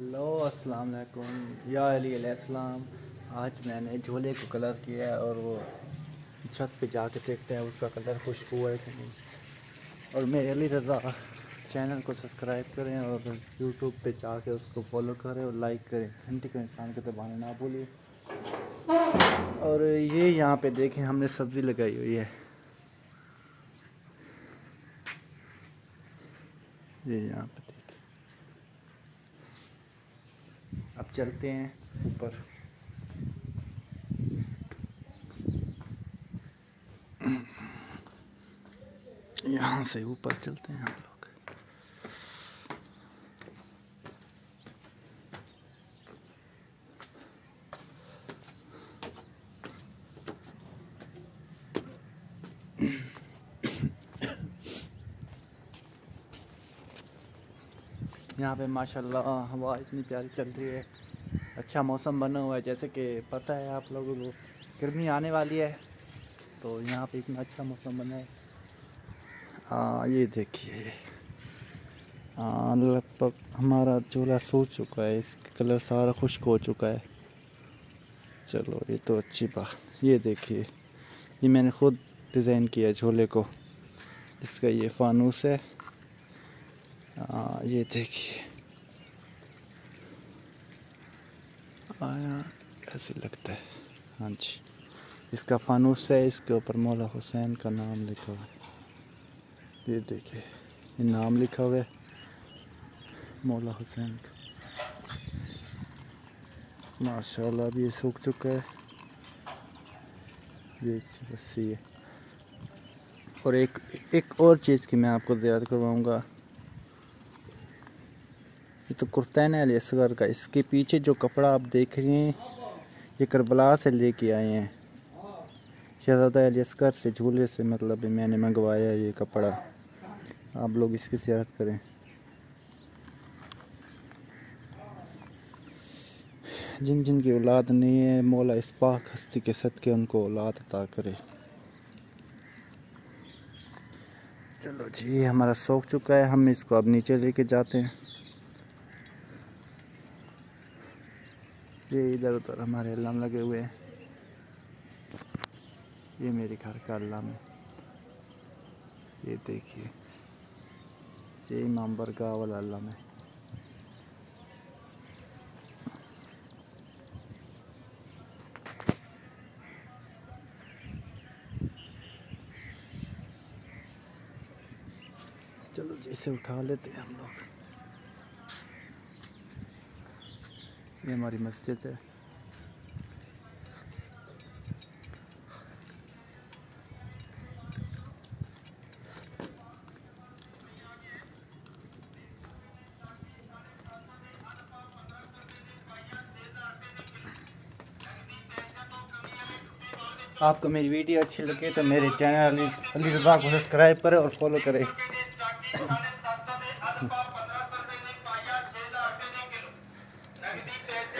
Hello, السلام علیکم۔ یا علی علیہ السلام، آج میں نے جھولے کو کلر کیا ہے اور وہ چھت پہ جا کے دیکھتے ہیں اس کا کلر خوشبو ہے کہ نہیں۔ اور میں علی رضا چینل کو سبسکرائب کریں اور یوٹیوب پہ جا کے اس کو فالو کریں اور لائک کریں۔ گھنٹی کو انسان کے دبانا نہ بھولیے اور یہ یہاں پہ دیکھیں، ہم نے سبزی لگائی ہوئی ہے۔ یہ یہاں پہ دیکھیں۔ اب چلتے ہیں اوپر۔ یہاں سے اوپر چلتے ہیں ہم لوگ۔ یہاں پہ ماشاءاللہ ہوا اتنی پیاری چل رہی ہے۔ اچھا موسم بنا ہوا ہے، جیسے کہ پتہ ہے آپ لوگوں کو، گرمی آنے والی ہے۔ تو یہاں پہ اتنا اچھا موسم بنا ہے۔ ہاں یہ دیکھیے۔ ہاں لگ بھگ ہمارا چولہا سوچ چکا ہے، اس کا کلر سارا خشک ہو چکا ہے۔ چلو، یہ تو اچھی بات۔ یہ دیکھیے، یہ میں نے خود ڈیزائن کیا جھولے کو۔ اس کا یہ فانوس ہے۔ یہ دیکھیے۔ آیا، ایسے لگتا ہے۔ ہاں جی۔ اس کا فانوس ہے، اس کے اوپر مولا حسین کا نام لکھا ہوا ہے۔ یہ دیکھیے، یہ نام لکھا ہوا ہے۔ مولا حسین کا۔ ماشاء اللہ اب یہ سوکھ چکا ہے۔ یہ رسی ہے اور ایک ایک اور چیز کی میں آپ کو زیادہ کرواؤں گا۔ یہ تو کرتین ہے علی اصغر کا۔ اس کے پیچھے جو کپڑا آپ دیکھ رہے ہیں، یہ کربلا سے لے کے آئے ہیں۔ شہزادہ علی اصغر سے جھولے سے مطلب میں نے منگوایا یہ کپڑا۔ آپ لوگ اس کی زیارت کریں۔ جن جن کی اولاد نہیں ہے، مولا اس پاک ہستی کے صدقے ان کو اولاد عطا کرے۔ چلو جی ہمارا سوکھ چکا ہے، ہم اس کو اب نیچے لے کے جاتے ہیں۔ یہ ادھر ادھر ہمارے علم لگے ہوئے ہیں۔ یہ میرے گھر کا علم ہے۔ یہ دیکھیے، یہ امام برگاہ والا علم ہے۔ چلو جی اسے اٹھا لیتے ہیں ہم لوگ۔ یہ ہماری مسجد ہے۔ آپ کو میری ویڈیو اچھی لگے تو میرے چینل علی رضا کو سبسکرائب کرے اور فالو کرے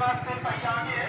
واسطے پائی جانے